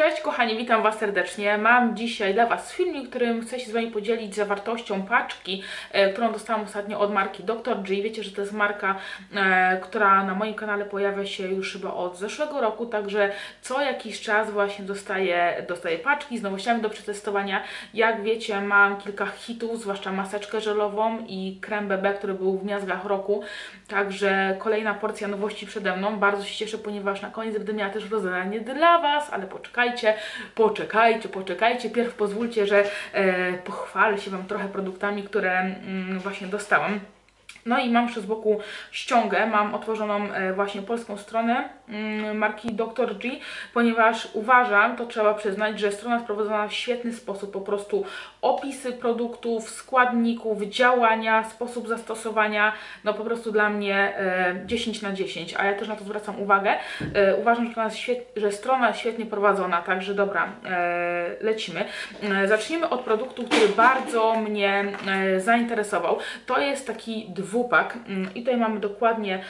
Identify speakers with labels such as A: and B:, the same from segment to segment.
A: Cześć kochani, witam Was serdecznie. Mam dzisiaj dla Was filmik, którym chcę się z Wami podzielić zawartością paczki, e, którą dostałam ostatnio od marki Dr. G. Wiecie, że to jest marka, e, która na moim kanale pojawia się już chyba od zeszłego roku, także co jakiś czas właśnie dostaję, dostaję paczki z nowościami do przetestowania. Jak wiecie, mam kilka hitów, zwłaszcza maseczkę żelową i krem BB, który był w miazgach roku, także kolejna porcja nowości przede mną. Bardzo się cieszę, ponieważ na koniec będę miała też rozdanie dla Was, ale poczekajcie, poczekajcie, poczekajcie. Pierw pozwólcie, że e, pochwalę się Wam trochę produktami, które mm, właśnie dostałam. No i mam przy z boku ściągę, mam otworzoną e, właśnie polską stronę marki Dr. G, ponieważ uważam, to trzeba przyznać, że strona jest prowadzona w świetny sposób, po prostu opisy produktów, składników, działania, sposób zastosowania, no po prostu dla mnie e, 10 na 10, a ja też na to zwracam uwagę. E, uważam, że strona, strona jest świetnie prowadzona, także dobra, e, lecimy. E, zaczniemy od produktu, który bardzo mnie e, zainteresował. To jest taki dwupak mm, i tutaj mamy dokładnie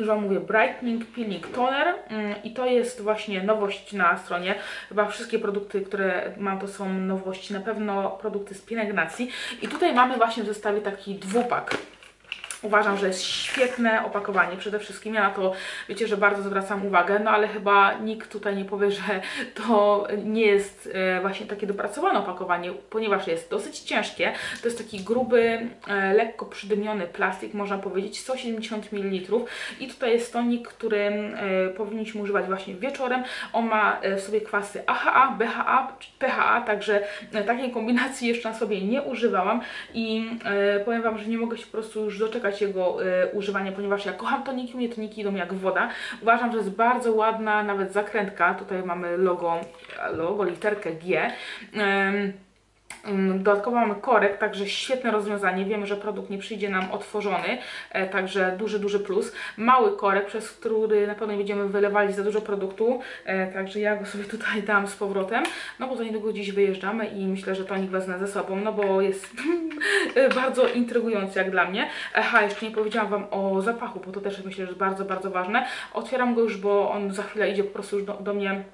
A: już mówię, Brightening Peeling Toner mm, i to jest właśnie nowość na stronie. Chyba wszystkie produkty, które mam to są nowości, na pewno produkty z pielęgnacji. I tutaj mamy właśnie w zestawie taki dwupak. Uważam, że jest świetne opakowanie. Przede wszystkim ja na to, wiecie, że bardzo zwracam uwagę, no ale chyba nikt tutaj nie powie, że to nie jest e, właśnie takie dopracowane opakowanie, ponieważ jest dosyć ciężkie. To jest taki gruby, e, lekko przydymiony plastik, można powiedzieć, 170 ml. I tutaj jest tonik, który e, powinniśmy używać właśnie wieczorem. On ma w sobie kwasy AHA, BHA, PHA, także takiej kombinacji jeszcze na sobie nie używałam i powiem Wam, że nie mogę się po prostu już doczekać jego e, używania, ponieważ ja kocham toniki, mnie toniki idą jak woda. Uważam, że jest bardzo ładna nawet zakrętka. Tutaj mamy logo, logo literkę G. Dodatkowo mamy korek, także świetne rozwiązanie. Wiemy, że produkt nie przyjdzie nam otworzony, e, także duży, duży plus. Mały korek, przez który na pewno będziemy wylewali za dużo produktu, e, także ja go sobie tutaj dam z powrotem, no bo za niedługo dziś wyjeżdżamy i myślę, że tonik wezmę ze sobą, no bo jest bardzo intrygujący jak dla mnie. Aha, jeszcze nie powiedziałam Wam o zapachu, bo to też myślę, że jest bardzo, bardzo ważne. Otwieram go już, bo on za chwilę idzie po prostu już do, do mnie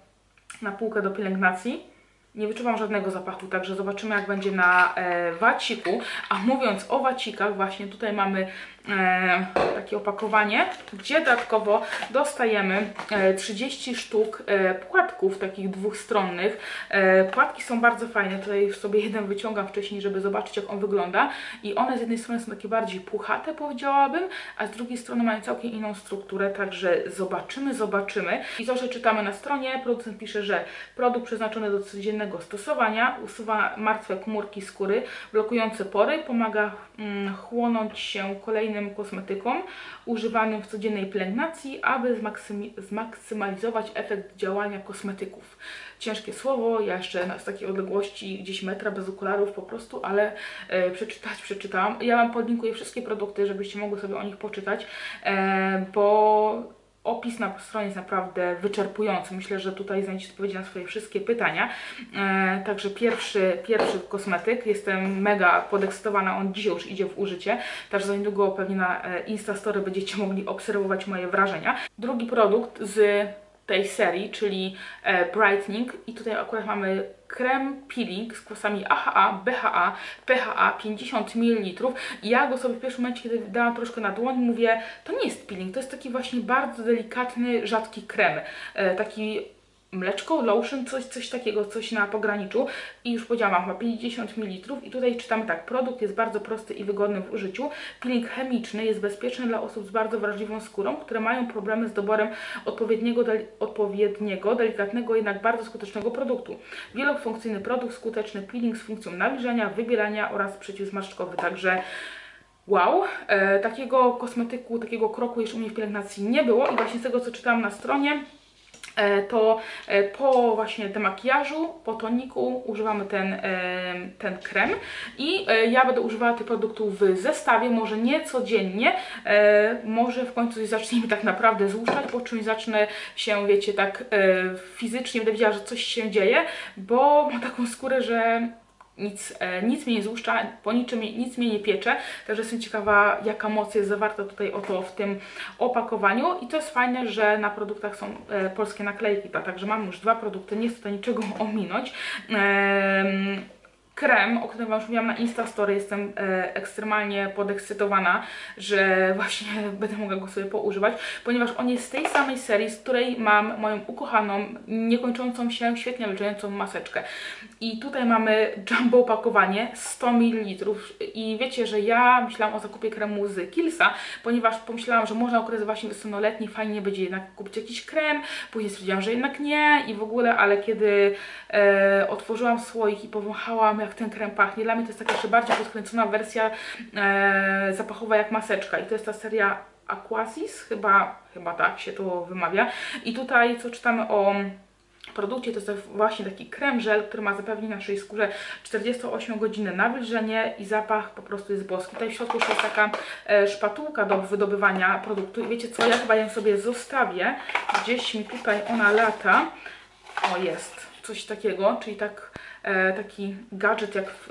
A: na półkę do pielęgnacji. Nie wyczuwam żadnego zapachu, także zobaczymy jak będzie na e, waciku. A mówiąc o wacikach, właśnie tutaj mamy e, takie opakowanie, gdzie dodatkowo dostajemy e, 30 sztuk e, płatków takich dwustronnych. E, płatki są bardzo fajne, tutaj sobie jeden wyciągam wcześniej, żeby zobaczyć jak on wygląda. I one z jednej strony są takie bardziej puchate powiedziałabym, a z drugiej strony mają całkiem inną strukturę, także zobaczymy, zobaczymy. I to, że czytamy na stronie, producent pisze, że produkt przeznaczony do codziennego stosowania usuwa martwe komórki skóry, blokujące pory, pomaga mm, chłonąć się kolejnym kosmetykom używanym w codziennej pielęgnacji, aby zmaksymalizować efekt działania kosmetyków. Ciężkie słowo, ja jeszcze z takiej odległości gdzieś metra bez okularów po prostu, ale e, przeczytać przeczytałam. Ja Wam podlinkuję wszystkie produkty, żebyście mogły sobie o nich poczytać, e, bo opis na stronie jest naprawdę wyczerpujący. Myślę, że tutaj znajdziecie odpowiedzi na swoje wszystkie pytania. E, także pierwszy, pierwszy kosmetyk. Jestem mega podekscytowana. On dzisiaj już idzie w użycie. Także za niedługo pewnie na e, Instastory będziecie mogli obserwować moje wrażenia. Drugi produkt z tej serii, czyli e, Brightening i tutaj akurat mamy krem peeling z kwasami AHA, BHA, PHA 50 ml. I ja go sobie w pierwszym momencie, kiedy dałam troszkę na dłoń, mówię, to nie jest peeling, to jest taki właśnie bardzo delikatny, rzadki krem. E, taki mleczko, lotion, coś, coś takiego, coś na pograniczu. I już powiedziałam, ma 50 ml i tutaj czytamy tak, produkt jest bardzo prosty i wygodny w użyciu, peeling chemiczny jest bezpieczny dla osób z bardzo wrażliwą skórą, które mają problemy z doborem odpowiedniego, del odpowiedniego delikatnego, jednak bardzo skutecznego produktu. Wielofunkcyjny produkt, skuteczny peeling z funkcją nawilżania, wybielania oraz przeciwzmarszczkowy, także Wow, e, takiego kosmetyku, takiego kroku jeszcze u mnie w pielęgnacji nie było. I właśnie z tego co czytałam na stronie, to e, po właśnie demakijażu, po toniku używamy ten, e, ten krem i ja będę używała tych produktów w zestawie, może nie codziennie, może w końcu zaczniemy tak naprawdę złuszczać, po czymś zacznę się, wiecie, tak fizycznie będę widziała, że coś się dzieje, bo mam taką skórę, że nic, e, nic mnie nie złuszcza, po niczym nic mnie nie piecze, także jestem ciekawa jaka moc jest zawarta tutaj oto w tym opakowaniu. I to jest fajne, że na produktach są e, polskie naklejki, tak, także mam już dwa produkty, nie chcę tutaj niczego ominąć. Krem, o którym Wam już mówiłam na Instastory, jestem e, ekstremalnie podekscytowana, że właśnie będę mogła go sobie poużywać, ponieważ on jest z tej samej serii, z której mam moją ukochaną, niekończącą się, świetnie leczającą maseczkę. I tutaj mamy jumbo opakowanie 100 ml i wiecie, że ja myślałam o zakupie kremu z Kilsa, ponieważ pomyślałam, że można okres właśnie wiosennoletni, fajnie będzie jednak kupić jakiś krem, później stwierdziłam, że jednak nie i w ogóle, ale kiedy e, otworzyłam słoik i powąchałam jak ten krem pachnie. Dla mnie to jest taka jeszcze bardziej podkręcona wersja e, zapachowa jak maseczka i to jest ta seria Aquasis, chyba, chyba tak się to wymawia. I tutaj co czytamy o produkcie to jest właśnie taki krem żel, który ma zapewnić naszej skórze 48 godziny nawilżenie i zapach po prostu jest boski. Tutaj w środku jest taka e, szpatułka do wydobywania produktu i wiecie co, ja chyba ją sobie zostawię, gdzieś mi tutaj ona lata. O jest, coś takiego, czyli tak taki gadżet jak w,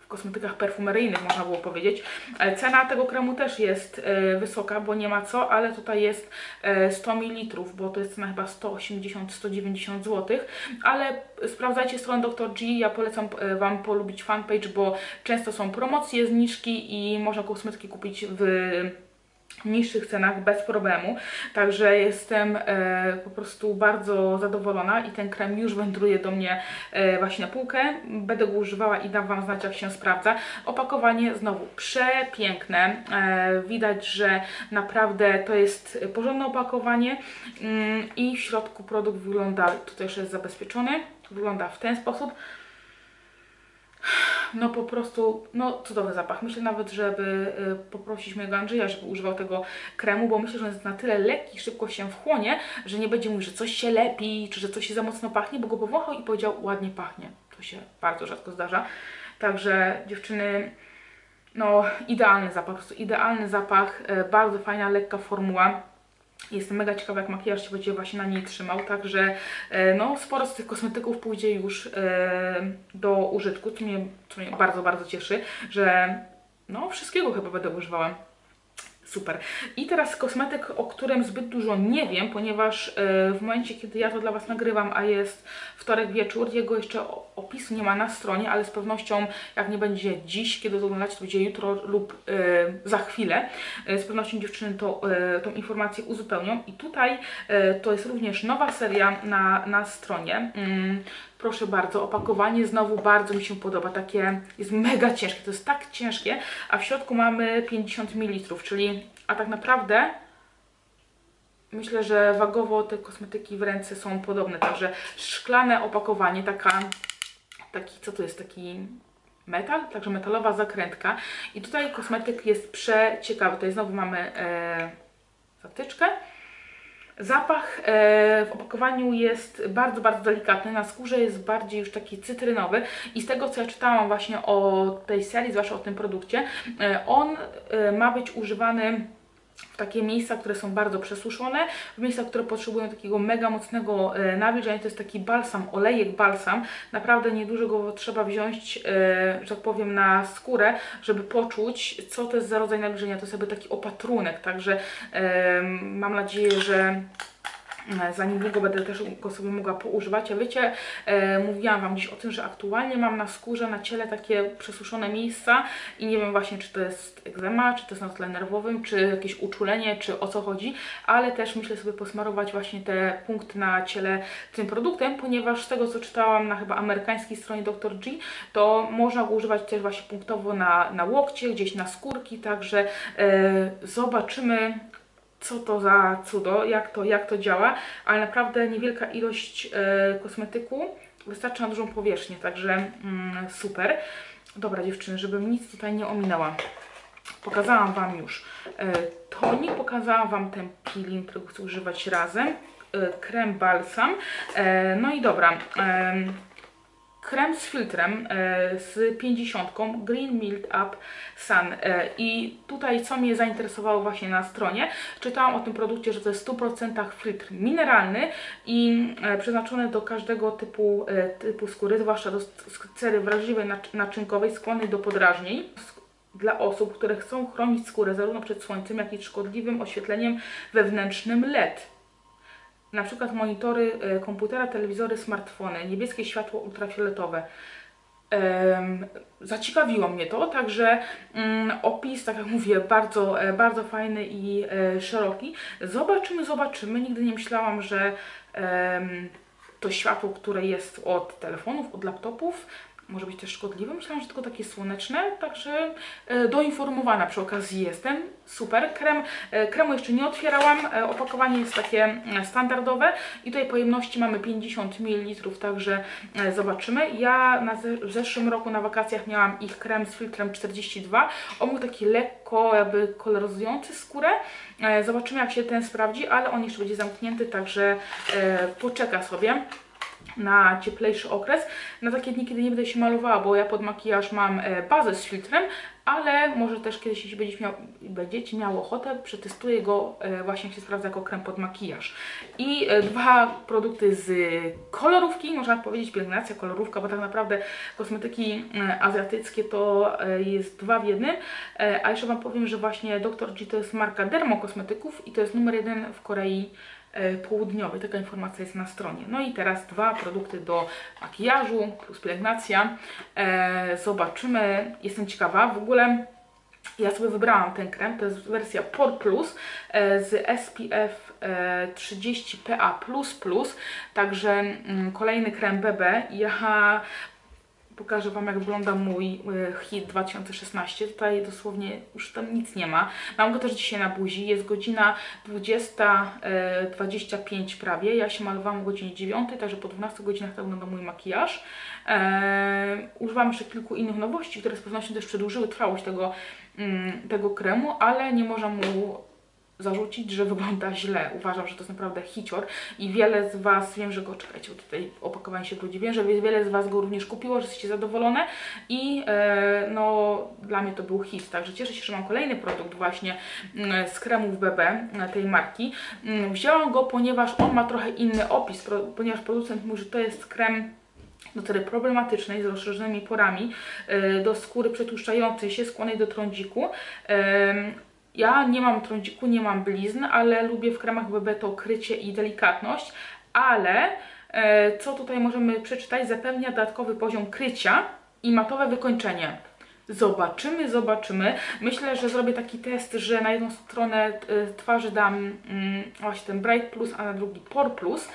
A: w kosmetykach perfumeryjnych można było powiedzieć. E, cena tego kremu też jest e, wysoka, bo nie ma co, ale tutaj jest 100 ml, bo to jest cena chyba 180-190 zł, ale sprawdzajcie stronę Dr. G, ja polecam Wam polubić fanpage, bo często są promocje, zniżki i można kosmetyki kupić w niższych cenach bez problemu. Także jestem e, po prostu bardzo zadowolona i ten krem już wędruje do mnie e, właśnie na półkę. Będę go używała i dam Wam znać jak się sprawdza. Opakowanie znowu przepiękne. E, widać, że naprawdę to jest porządne opakowanie mm, i w środku produkt wygląda, tutaj jeszcze jest zabezpieczony, wygląda w ten sposób no po prostu, no cudowny zapach. Myślę nawet, żeby y, poprosić mojego Andrzeja, żeby używał tego kremu, bo myślę, że on jest na tyle lekki, szybko się wchłonie, że nie będzie mówił, że coś się lepi, czy że coś się za mocno pachnie, bo go powąchał i powiedział, ładnie pachnie. To się bardzo rzadko zdarza. Także dziewczyny, no idealny zapach, po prostu idealny zapach, y, bardzo fajna, lekka formuła. Jestem mega ciekawa, jak makijaż się będzie właśnie na niej trzymał, także e, no, sporo z tych kosmetyków pójdzie już e, do użytku, co mnie, co mnie bardzo, bardzo cieszy, że no, wszystkiego chyba będę używała. Super. I teraz kosmetyk, o którym zbyt dużo nie wiem, ponieważ e, w momencie, kiedy ja to dla Was nagrywam, a jest wtorek wieczór, jego jeszcze opisu nie ma na stronie, ale z pewnością jak nie będzie dziś, kiedy to oglądacie, to będzie jutro lub e, za chwilę. E, z pewnością dziewczyny to, tą informację uzupełnią. I tutaj to jest również nowa seria na, na stronie. Proszę bardzo, opakowanie znowu bardzo mi się podoba, takie jest mega ciężkie, to jest tak ciężkie, a w środku mamy 50 ml, czyli, a tak naprawdę myślę, że wagowo te kosmetyki w ręce są podobne, także szklane opakowanie, taka, taki, co to jest, taki metal, także metalowa zakrętka. I tutaj kosmetyk jest przeciekawy, tutaj znowu mamy e, zatyczkę, Zapach e, w opakowaniu jest bardzo, bardzo delikatny, na skórze jest bardziej już taki cytrynowy i z tego co ja czytałam właśnie o tej serii, zwłaszcza o tym produkcie, e, on e, ma być używany w takie miejsca, które są bardzo przesuszone, w miejsca, które potrzebują takiego mega mocnego e, nawilżenia. To jest taki balsam, olejek balsam. Naprawdę niedużo go trzeba wziąć, e, że tak powiem, na skórę, żeby poczuć, co to jest za rodzaj nawilżenia. To jest jakby taki opatrunek, także mam nadzieję, że za niedługo będę też go sobie mogła poużywać. A wiecie, e, mówiłam Wam dziś o tym, że aktualnie mam na skórze, na ciele takie przesuszone miejsca i nie wiem właśnie, czy to jest egzema, czy to jest na tle nerwowym, czy jakieś uczulenie, czy o co chodzi, ale też myślę sobie posmarować właśnie te punkty na ciele tym produktem, ponieważ z tego, co czytałam na chyba amerykańskiej stronie Dr. G, to można go używać też właśnie punktowo na, na łokcie, gdzieś na skórki, także e, zobaczymy, co to za cudo, jak to, jak to działa, ale naprawdę niewielka ilość e, kosmetyku wystarcza na dużą powierzchnię, także mm, super. Dobra dziewczyny, żebym nic tutaj nie ominęła. Pokazałam Wam już e, tonik, pokazałam Wam ten peeling, którego chcę używać razem, e, krem balsam. No i dobra, krem z filtrem e, z 50 Green Milk Up Sun e, i tutaj co mnie zainteresowało właśnie na stronie, czytałam o tym produkcie, że to jest w 100% filtr mineralny i e, przeznaczony do każdego typu, typu skóry, zwłaszcza do skóry wrażliwej naczy- naczynkowej, skłonnej do podrażnień dla osób, które chcą chronić skórę zarówno przed słońcem, jak i szkodliwym oświetleniem wewnętrznym LED. Na przykład monitory e, komputera, telewizory, smartfony, niebieskie światło ultrafioletowe. Zaciekawiło mnie to, także mm, opis, tak jak mówię, bardzo, e, bardzo fajny i e, szeroki. Zobaczymy, zobaczymy. Nigdy nie myślałam, że to światło, które jest od telefonów, od laptopów, może być też szkodliwe. Myślałam, że tylko takie słoneczne, także e, doinformowana przy okazji jestem. Super. Krem, e, kremu jeszcze nie otwierałam. E, opakowanie jest takie standardowe i tutaj pojemności mamy 50 ml, także zobaczymy. Ja na w zeszłym roku na wakacjach miałam ich krem z filtrem 42. On był taki lekko jakby koloryzujący skórę. Zobaczymy jak się ten sprawdzi, ale on jeszcze będzie zamknięty, także poczeka sobie na cieplejszy okres. Na takie dni, kiedy nie będę się malowała, bo ja pod makijaż mam e, bazę z filtrem, ale może też kiedyś, jeśli będziecie, miał, będziecie miały ochotę, przetestuję go e, właśnie jak się sprawdza jako krem pod makijaż. I e, dwa produkty z kolorówki, można powiedzieć pielęgnacja, kolorówka, bo tak naprawdę kosmetyki azjatyckie to jest dwa w jednym. A jeszcze Wam powiem, że właśnie Dr. G to jest marka dermokosmetyków i to jest numer jeden w Korei południowej. Taka informacja jest na stronie. No i teraz dwa produkty do makijażu plus pielęgnacja. E, zobaczymy. Jestem ciekawa. W ogóle ja sobie wybrałam ten krem. To jest wersja Pore Plus e, z SPF e, 30 PA++. Także mm, kolejny krem BB. Ja pokażę Wam, jak wygląda mój e, hit 2016. Tutaj dosłownie już tam nic nie ma. Mam go też dzisiaj na buzi. Jest godzina 20.25 prawie. Ja się malowałam o godzinie 9, także po 12 godzinach tak wygląda mój makijaż. E, używam jeszcze kilku innych nowości, które z pewnością też przedłużyły trwałość tego, mm, tego kremu, ale nie można mu zarzucić, że wygląda źle. Uważam, że to jest naprawdę hicior i wiele z Was, wiem, że go, czekajcie, bo tutaj opakowanie się brudzi, wiem, że wiele z Was go również kupiło, że jesteście zadowolone i e, no dla mnie to był hit, także cieszę się, że mam kolejny produkt właśnie mm, z kremów BB e, tej marki. Mm, Wzięłam go, ponieważ on ma trochę inny opis, ponieważ producent mówi, że to jest krem do cery problematycznej z rozszerzonymi porami, e, do skóry przetłuszczającej się, skłonnej do trądziku. Ja nie mam trądziku, nie mam blizn, ale lubię w kremach BB to krycie i delikatność, ale e, co tutaj możemy przeczytać? Zapewnia dodatkowy poziom krycia i matowe wykończenie. Zobaczymy, zobaczymy. Myślę, że zrobię taki test, że na jedną stronę e, twarzy dam mm, właśnie ten Bright Plus, a na drugi Pore Plus.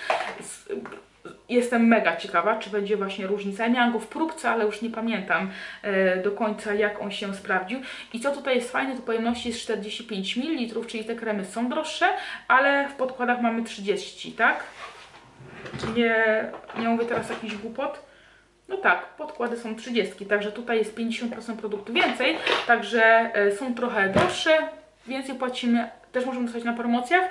A: Jestem mega ciekawa, czy będzie właśnie różnica. Ja miałam go w próbce, ale już nie pamiętam e, do końca, jak on się sprawdził. I co tutaj jest fajne, to pojemności jest 45 ml, czyli te kremy są droższe, ale w podkładach mamy 30, tak? Nie, nie mówię teraz jakichś głupot. No tak, podkłady są 30, także tutaj jest 50% produktu więcej, także e, są trochę droższe, więcej płacimy, też możemy dostać na promocjach,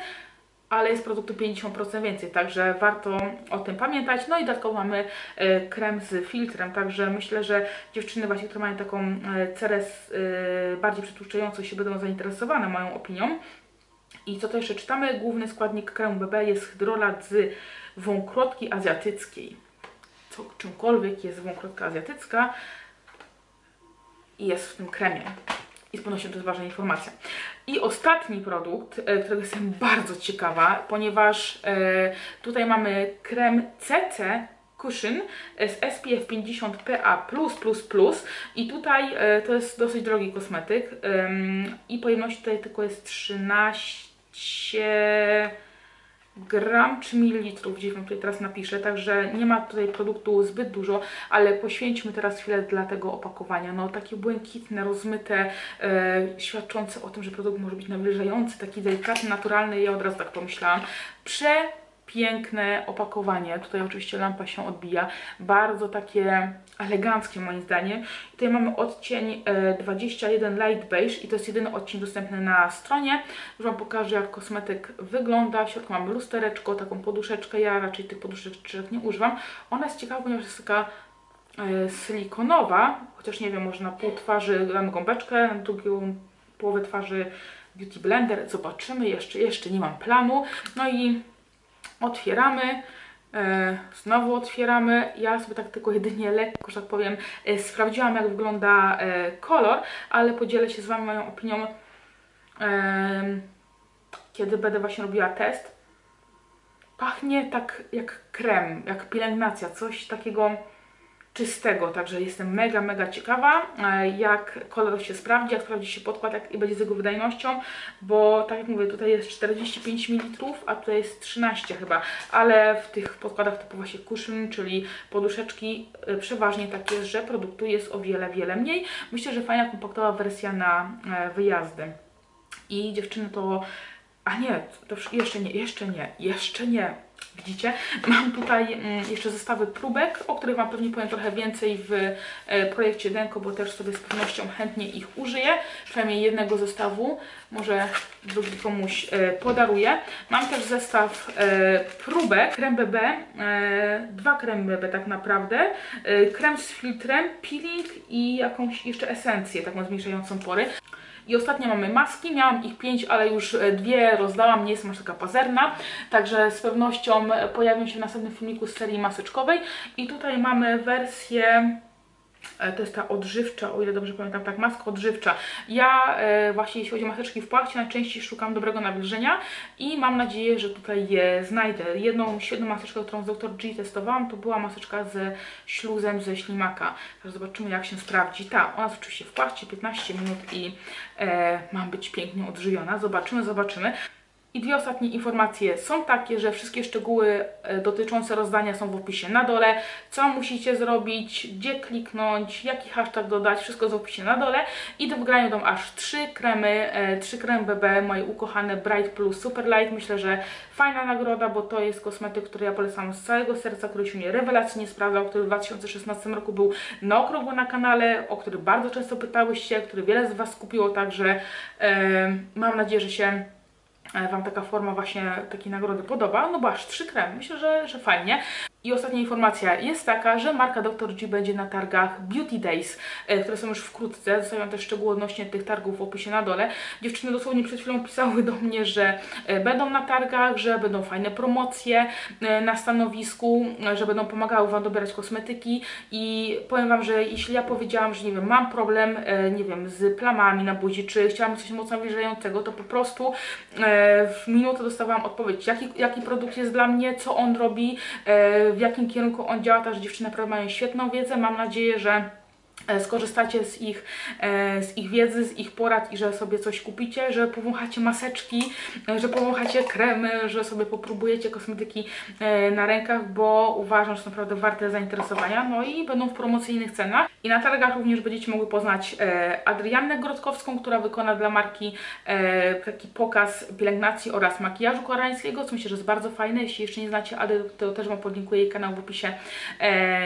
A: ale jest produktu 50% więcej, także warto o tym pamiętać. No i dodatkowo mamy e, krem z filtrem, także myślę, że dziewczyny właśnie, które mają taką e, cerę e, bardziej przetłuszczającą się będą zainteresowane moją opinią. I co to jeszcze czytamy? Główny składnik kremu BB jest hydrolat z wąkrotki azjatyckiej. Co, czymkolwiek jest wąkrotka azjatycka i jest w tym kremie. I z pewnością to jest ważna informacja. I ostatni produkt, e, którego jestem bardzo ciekawa, ponieważ e, tutaj mamy krem CC Cushion z SPF 50 PA+++, i tutaj e, to jest dosyć drogi kosmetyk i pojemność tutaj tylko jest 13 gram czy mililitrów, gdzieś Wam tutaj teraz napiszę, także nie ma tutaj produktu zbyt dużo, ale poświęćmy teraz chwilę dla tego opakowania. No takie błękitne, rozmyte, e, świadczące o tym, że produkt może być nawilżający, taki delikatny, naturalny, ja od razu tak pomyślałam. Przepiękne opakowanie, tutaj oczywiście lampa się odbija, bardzo takie eleganckie moim zdaniem. Tutaj mamy odcień e, 21 Light Beige i to jest jedyny odcień dostępny na stronie. Już Wam pokażę jak kosmetyk wygląda. W środku mamy lustereczko, taką poduszeczkę. Ja raczej tych poduszeczek nie używam. Ona jest ciekawa, ponieważ jest taka e, silikonowa, chociaż nie wiem, może na pół twarzy dam gąbeczkę, na drugą połowę twarzy Beauty Blender. Zobaczymy, jeszcze, jeszcze nie mam planu. No i otwieramy. E, znowu otwieramy. Ja sobie tak tylko jedynie lekko, że tak powiem, e, sprawdziłam jak wygląda e, kolor, ale podzielę się z Wami moją opinią, kiedy będę właśnie robiła test. Pachnie tak jak krem, jak pielęgnacja, coś takiego czystego, także jestem mega, mega ciekawa, e, jak kolor się sprawdzi, jak sprawdzi się podkład jak, i będzie z jego wydajnością, bo tak jak mówię, tutaj jest 45 ml, a tutaj jest 13 chyba, ale w tych podkładach typu właśnie cushion, czyli poduszeczki, e, przeważnie tak jest, że produktu jest o wiele, wiele mniej. Myślę, że fajna kompaktowa wersja na e, wyjazdy. I dziewczyny to... A nie, to jeszcze nie, jeszcze nie, jeszcze nie. Widzicie? Mam tutaj mm, jeszcze zestawy próbek, o których Wam pewnie powiem trochę więcej w e, projekcie Denko, bo też sobie z pewnością chętnie ich użyję. Przynajmniej jednego zestawu, może drugi komuś e, podaruję. Mam też zestaw e, próbek, krem BB, dwa krem BB tak naprawdę, krem z filtrem, peeling i jakąś jeszcze esencję taką zmniejszającą pory. I ostatnio mamy maski, miałam ich pięć, ale już e, dwie rozdałam, nie jestem aż taka pazerna, także z pewnością pojawią się w następnym filmiku z serii maseczkowej. I tutaj mamy wersję to jest ta odżywcza, o ile dobrze pamiętam, tak, maska odżywcza. Ja e, właśnie jeśli chodzi o maseczki w płachcie, najczęściej szukam dobrego nawilżenia i mam nadzieję, że tutaj je znajdę. Jedną świetną maseczkę, którą z Dr. G testowałam, to była maseczka ze śluzem ze ślimaka. Teraz zobaczymy jak się sprawdzi. Ta, ona jest oczywiście w płachcie, 15 minut i e, mam być pięknie odżywiona. Zobaczymy, zobaczymy. I dwie ostatnie informacje są takie, że wszystkie szczegóły e, dotyczące rozdania są w opisie na dole. Co musicie zrobić, gdzie kliknąć, jaki hashtag dodać, wszystko jest w opisie na dole. I do wygrania dam aż trzy kremy, e, trzy kremy BB, moje ukochane Bright Plus Super Light. Myślę, że fajna nagroda, bo to jest kosmetyk, który ja polecam z całego serca, który się mnie rewelacyjnie sprawdzał, który w 2016 roku był na okrągło na kanale, o który bardzo często pytałyście, który wiele z Was kupiło, także e, mam nadzieję, że się Wam taka forma właśnie takiej nagrody podoba, no bo aż trzy kremy, myślę, że, że fajnie. I ostatnia informacja jest taka, że marka Dr. G będzie na targach Beauty Days, e, które są już wkrótce. Zostawiam też szczegóły odnośnie tych targów w opisie na dole. Dziewczyny dosłownie przed chwilą pisały do mnie, że e, będą na targach, że będą fajne promocje e, na stanowisku, że będą pomagały Wam dobierać kosmetyki i powiem Wam, że jeśli ja powiedziałam, że nie wiem, mam problem, nie wiem, z plamami na buzi, czy chciałam coś mocno nawilżającego, to po prostu w minutę dostawałam odpowiedź, jaki, jaki produkt jest dla mnie, co on robi, w jakim kierunku on działa, też dziewczyny naprawdę mają świetną wiedzę. Mam nadzieję, że skorzystacie z ich, e, z ich wiedzy, z ich porad i że sobie coś kupicie, że powąchacie maseczki, e, że powąchacie kremy, że sobie popróbujecie kosmetyki na rękach, bo uważam, że są naprawdę warte zainteresowania. No i będą w promocyjnych cenach. I na targach również będziecie mogły poznać Adriannę Grodkowską, która wykona dla marki taki pokaz pielęgnacji oraz makijażu koreańskiego, co myślę, że jest bardzo fajne. Jeśli jeszcze nie znacie Ady, to też Wam podlinkuję jej kanał w opisie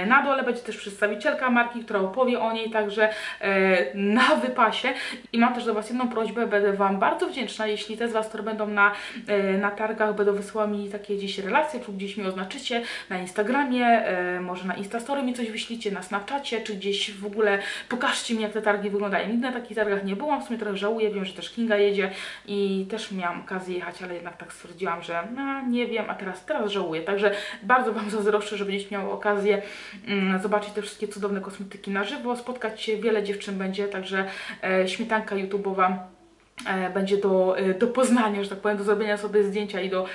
A: na dole. Będzie też przedstawicielka marki, która opowie o niej, także e, na wypasie. I mam też do Was jedną prośbę, będę Wam bardzo wdzięczna, jeśli te z Was, które będą na, e, na targach, będą wysyłać mi takie gdzieś relacje, czy gdzieś mi oznaczycie na Instagramie, e, może na Instastory mi coś wyślicie, na Snapchacie, czy gdzieś w ogóle pokażcie mi, jak te targi wyglądają. Nigdy na takich targach nie byłam, w sumie trochę żałuję, wiem, że też Kinga jedzie i też miałam okazję jechać, ale jednak tak stwierdziłam, że no, nie wiem, a teraz, teraz żałuję. Także bardzo Wam zazdroszczę, że będziecie miały okazję mm, zobaczyć te wszystkie cudowne kosmetyki na żywo, spotkać się, wiele dziewczyn będzie, także e, śmietanka YouTube'owa e, będzie do, e, do poznania, że tak powiem, do zrobienia sobie zdjęcia i do,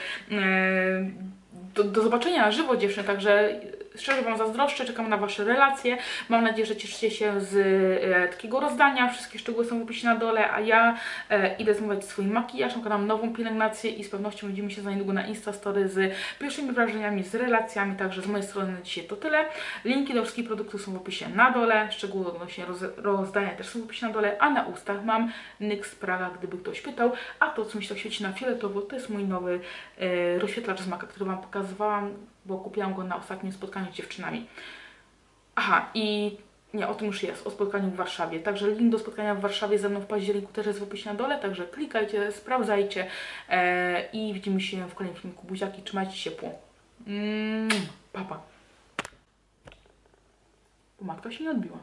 A: do, do zobaczenia na żywo dziewczyn, także Szczerze Wam zazdroszczę, czekam na Wasze relacje. Mam nadzieję, że cieszycie się z e, takiego rozdania. Wszystkie szczegóły są w opisie na dole, a ja e, idę zmówić swój makijaż, mam nową pielęgnację i z pewnością widzimy się za niedługo na Instastory z pierwszymi wrażeniami, z relacjami. Także z mojej strony na dzisiaj to tyle. Linki do wszystkich produktów są w opisie na dole. Szczegóły odnośnie roz, rozdania też są w opisie na dole, a na ustach mam NYX Praga, gdyby ktoś pytał. A to, co mi się tak świeci na fioletowo, to jest mój nowy e, rozświetlacz z Maka, który Wam pokazywałam bo kupiłam go na ostatnim spotkaniu z dziewczynami. Aha, i nie, o tym już jest, o spotkaniu w Warszawie. Także link do spotkania w Warszawie ze mną w październiku też jest w opisie na dole, także klikajcie, sprawdzajcie e, i widzimy się w kolejnym filmiku. Buziaki, trzymajcie się ciepło. Mm, papa. Pomadka się nie odbiła.